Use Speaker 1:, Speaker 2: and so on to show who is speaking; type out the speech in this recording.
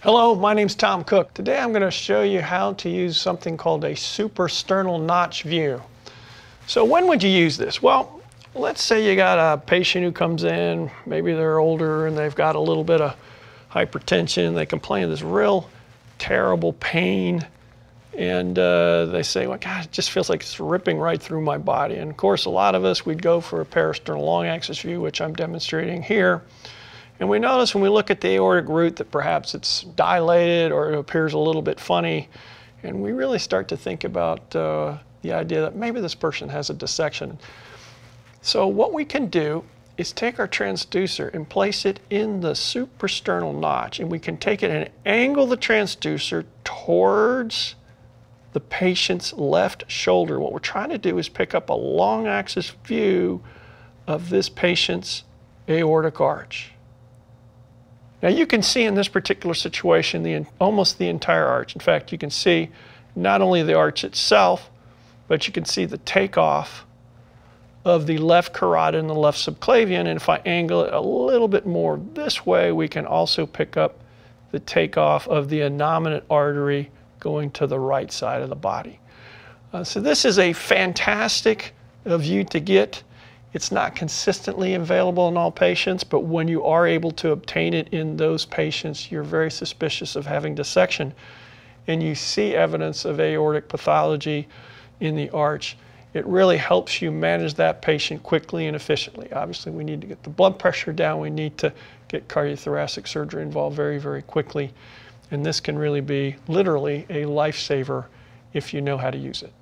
Speaker 1: Hello, my name's Tom Cook. Today I'm going to show you how to use something called a suprasternal notch view. So when would you use this? Well, let's say you got a patient who comes in, maybe they're older and they've got a little bit of hypertension, they complain of this real terrible pain and uh, they say, well, God, it just feels like it's ripping right through my body. And of course, a lot of us, we'd go for a parasternal long axis view, which I'm demonstrating here. And we notice when we look at the aortic root that perhaps it's dilated or it appears a little bit funny. And we really start to think about uh, the idea that maybe this person has a dissection. So what we can do is take our transducer and place it in the suprasternal notch. And we can take it and angle the transducer towards the patient's left shoulder. What we're trying to do is pick up a long axis view of this patient's aortic arch. Now you can see in this particular situation the, almost the entire arch. In fact, you can see not only the arch itself, but you can see the takeoff of the left carotid and the left subclavian. And if I angle it a little bit more this way, we can also pick up the takeoff of the innominate artery going to the right side of the body. Uh, so this is a fantastic view to get. It's not consistently available in all patients, but when you are able to obtain it in those patients, you're very suspicious of having dissection and you see evidence of aortic pathology in the arch. It really helps you manage that patient quickly and efficiently. Obviously, we need to get the blood pressure down. We need to get cardiothoracic surgery involved very, very quickly. And this can really be literally a lifesaver if you know how to use it.